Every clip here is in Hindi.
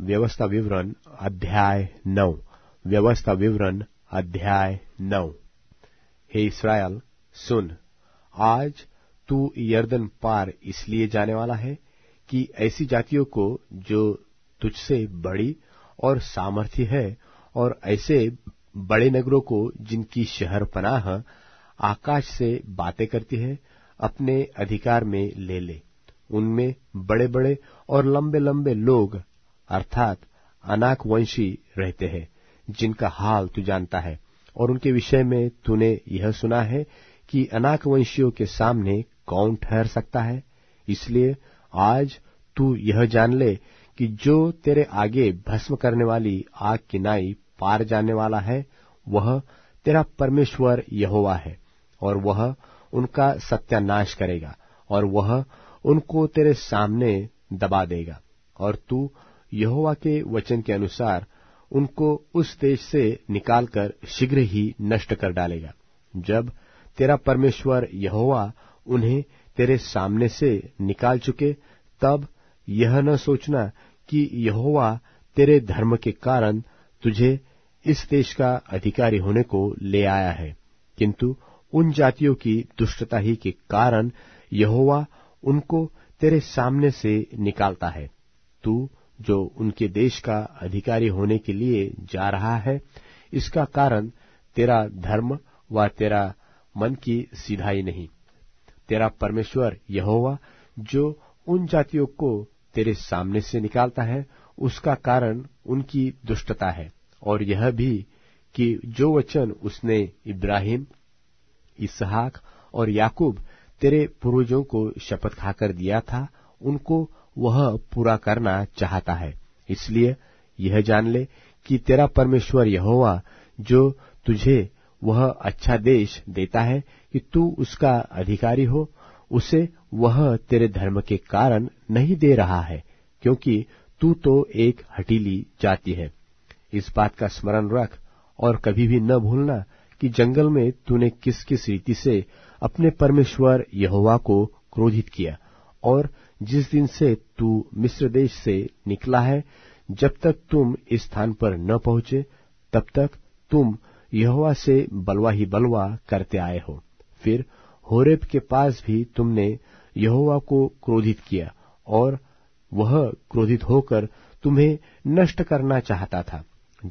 व्यवस्था विवरण अध्याय नौ। व्यवस्था विवरण अध्याय नौ। हे इसराइल सुन। आज तू यर्दन पार इसलिए जाने वाला है कि ऐसी जातियों को जो तुझसे बड़ी और सामर्थ्य है और ऐसे बड़े नगरों को जिनकी शहर पनाह आकाश से बातें करती है, अपने अधिकार में ले ले। उनमें बड़े बड़े और लंबे लंबे लोग अर्थात अनाक वंशी रहते हैं, जिनका हाल तू जानता है। और उनके विषय में तूने यह सुना है कि अनाक वंशियों के सामने कौन ठहर सकता है? इसलिए आज तू यह जान ले कि जो तेरे आगे भस्म करने वाली आग की नाई पार जाने वाला है, वह तेरा परमेश्वर यहोवा है, और वह उनका सत्यानाश करेगा, और वह उनको तेरे सामने दबा देगा, और तू यहोवा के वचन के अनुसार उनको उस देश से निकालकर शीघ्र ही नष्ट कर डालेगा। जब तेरा परमेश्वर यहोवा उन्हें तेरे सामने से निकाल चुके, तब यह न सोचना कि यहोवा तेरे धर्म के कारण तुझे इस देश का अधिकारी होने को ले आया है। किंतु उन जातियों की दुष्टता ही के कारण यहोवा उनको तेरे सामने से निकालता है। तू जो उनके देश का अधिकारी होने के लिए जा रहा है, इसका कारण तेरा धर्म व तेरा मन की सीधाई नहीं। तेरा परमेश्वर यहोवा, जो उन जातियों को तेरे सामने से निकालता है, उसका कारण उनकी दुष्टता है। और यह भी कि जो वचन उसने इब्राहिम, इसहाक और याकूब तेरे पूर्वजों को शपथ खाकर दिया था, उनको वह पूरा करना चाहता है। इसलिए यह जान ले कि तेरा परमेश्वर यहोवा, जो तुझे वह अच्छा देश देता है कि तू उसका अधिकारी हो, उसे वह तेरे धर्म के कारण नहीं दे रहा है, क्योंकि तू तो एक हटीली जाति है। इस बात का स्मरण रख और कभी भी न भूलना कि जंगल में तूने किस किस रीति से अपने परमेश्वर यहोवा को क्रोधित किया और जिस दिन से तू मिस्र देश से निकला है, जब तक तुम इस स्थान पर न पहुँचे, तब तक तुम यहोवा से बलवा ही बलवा करते आए हो। फिर होरेब के पास भी तुमने यहोवा को क्रोधित किया, और वह क्रोधित होकर तुम्हें नष्ट करना चाहता था।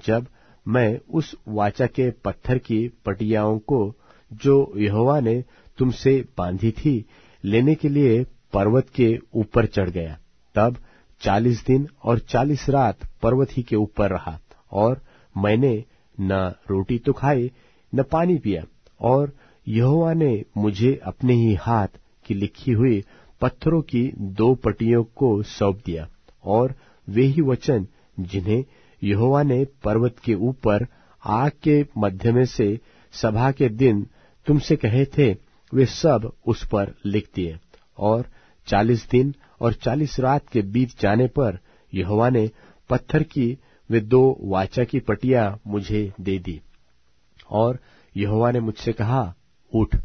जब मैं उस वाचा के पत्थर की पटियाओं को जो यहोवा ने तुमसे बांधी थी, लेने के लिए पर्वत के ऊपर चढ़ गया। तब चालीस दिन और चालीस रात पर्वत ही के ऊपर रहा और मैंने न रोटी तो खाई, न पानी पिया और यहोवा ने मुझे अपने ही हाथ की लिखी हुई पत्थरों की दो पटियों को सौंप दिया और वे ही वचन जिन्हें यहोवा ने पर्वत के ऊपर आग के मध्य में से सभा के दिन तुमसे कहे थे, वे सब उस पर लिख दिए और चालीस दिन और चालीस रात के बीत जाने पर यहोवा ने पत्थर की वे दो वाचा की पटिया मुझे दे दी। और यहोवा ने मुझसे कहा, उठ,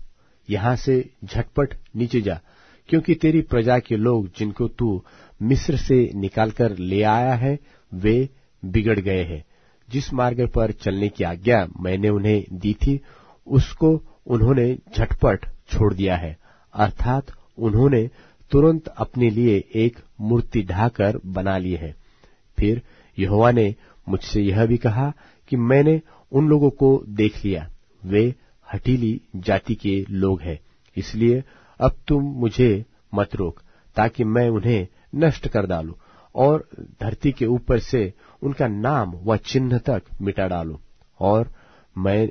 यहाँ से झटपट नीचे जा, क्योंकि तेरी प्रजा के लोग जिनको तू मिस्र से निकालकर ले आया है, वे बिगड़ गए हैं। जिस मार्ग पर चलने की आज्ञा मैंने उन्हें दी थी, उसको उन्होंने झटपट छोड़ दिया है। अर्थात उन्होंने तुरंत अपने लिए एक मूर्ति ढाकर बना ली है। फिर यहोवा ने मुझसे यह भी कहा कि मैंने उन लोगों को देख लिया। वे हटीली जाति के लोग हैं। इसलिए अब तुम मुझे मत रोक, ताकि मैं उन्हें नष्ट कर डालू और धरती के ऊपर से उनका नाम व चिन्ह तक मिटा डालू। और मैं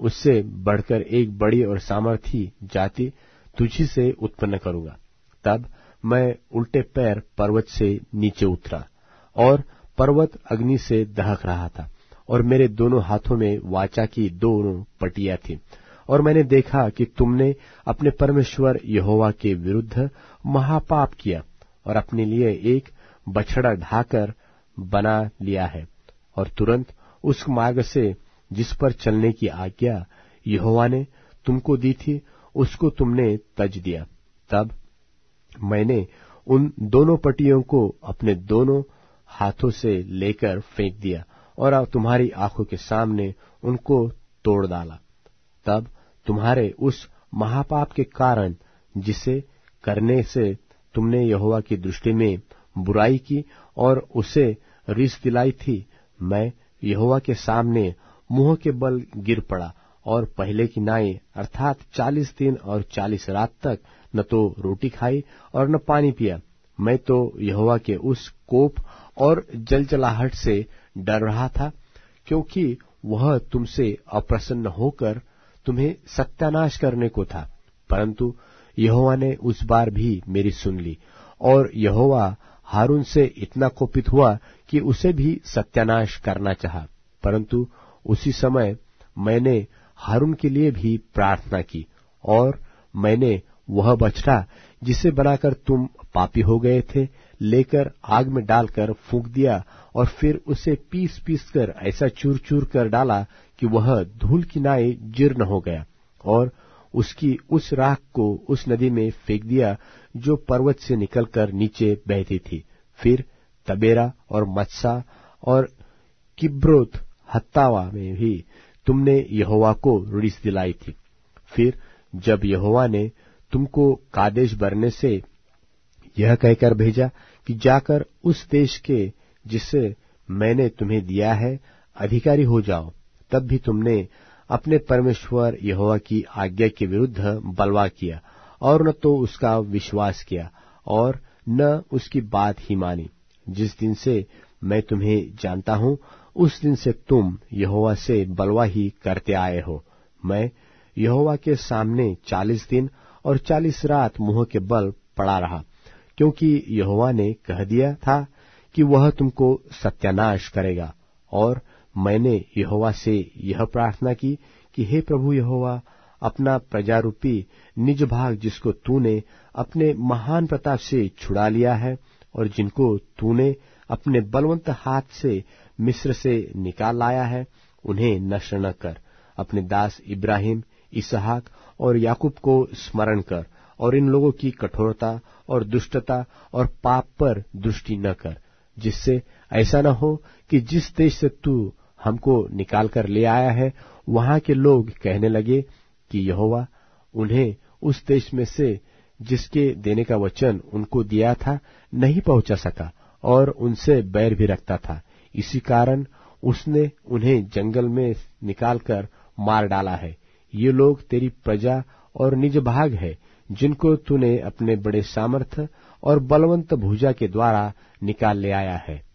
उससे बढ़कर एक बड़ी और सामर्थी जाति तुझी से उत्पन्न करूँगा। तब मैं उल्टे पैर पर्वत से नीचे उतरा और पर्वत अग्नि से दहक रहा था और मेरे दोनों हाथों में वाचा की दोनों पटिया थी। और मैंने देखा कि तुमने अपने परमेश्वर यहोवा के विरुद्ध महापाप किया और अपने लिए एक बछड़ा ढाकर बना लिया है और तुरंत उस मार्ग से जिस पर चलने की आज्ञा यहोवा ने तुमको दी थी, उसको तुमने तज दिया। तब मैंने उन दोनों पटियों को अपने दोनों हाथों से लेकर फेंक दिया और अब तुम्हारी आँखों के सामने उनको तोड़ डाला। तब तुम्हारे उस महापाप के कारण जिसे करने से तुमने यहोवा की दृष्टि में बुराई की और उसे रिस दिलाई थी, मैं यहोवा के सामने मुँह के बल गिर पड़ा और पहले की नाई अर्थात चालीस दिन और चालीस रात तक न तो रोटी खाई और न पानी पिया। मैं तो यहोवा के उस कोप और जलजलाहट से डर रहा था, क्योंकि वह तुमसे अप्रसन्न होकर तुम्हें सत्यानाश करने को था। परंतु यहोवा ने उस बार भी मेरी सुन ली, और यहोवा हारून से इतना कोपित हुआ कि उसे भी सत्यानाश करना चाहा। परंतु उसी समय मैंने हारून के लिए भी प्रार्थना की, और मैंने वह बछड़ा जिसे बनाकर तुम पापी हो गए थे, लेकर आग में डालकर फूंक दिया और फिर उसे पीस पीस कर ऐसा चूर चूर कर डाला कि वह धूल की नाई जीर्ण हो गया और उसकी उस राख को उस नदी में फेंक दिया जो पर्वत से निकलकर नीचे बहती थी। फिर तबेरा और मत्सा और किब्रोत हत्तावा में भी तुमने यहोवा को रुड़ीस दिलाई थी। फिर जब यहोवा ने तुमको कादेश बरने से यह कहकर भेजा कि जाकर उस देश के जिसे मैंने तुम्हें दिया है, अधिकारी हो जाओ। तब भी तुमने अपने परमेश्वर यहोवा की आज्ञा के विरुद्ध बलवा किया और न तो उसका विश्वास किया और न उसकी बात ही मानी। जिस दिन से मैं तुम्हें जानता हूँ, उस दिन से तुम यहोवा से बलवा ही करते आए हो। मैं यहोवा के सामने चालीस दिन और चालीस रात मुँह के बल पड़ा रहा, क्योंकि यहोवा ने कह दिया था कि वह तुमको सत्यानाश करेगा। और मैंने यहोवा से यह प्रार्थना की कि हे प्रभु यहोवा, अपना प्रजारूपी निज भाग जिसको तूने अपने महान प्रताप से छुड़ा लिया है और जिनको तूने अपने बलवंत हाथ से, मिस्र से निकाल लाया है, उन्हें नष्ट न कर। अपने दास इब्राहिम इसहाक और याकूब को स्मरण कर और इन लोगों की कठोरता और दुष्टता और पाप पर दृष्टि न कर, जिससे ऐसा न हो कि जिस देश से तू हमको निकाल कर ले आया है, वहाँ के लोग कहने लगे कि यहोवा उन्हें उस देश में से जिसके देने का वचन उनको दिया था नहीं पहुँचा सका और उनसे बैर भी रखता था। इसी कारण उसने उन्हें जंगल में निकालकर मार डाला है। ये लोग तेरी प्रजा और निज भाग है, जिनको तूने अपने बड़े सामर्थ्य और बलवंत भुजा के द्वारा निकाल ले आया है।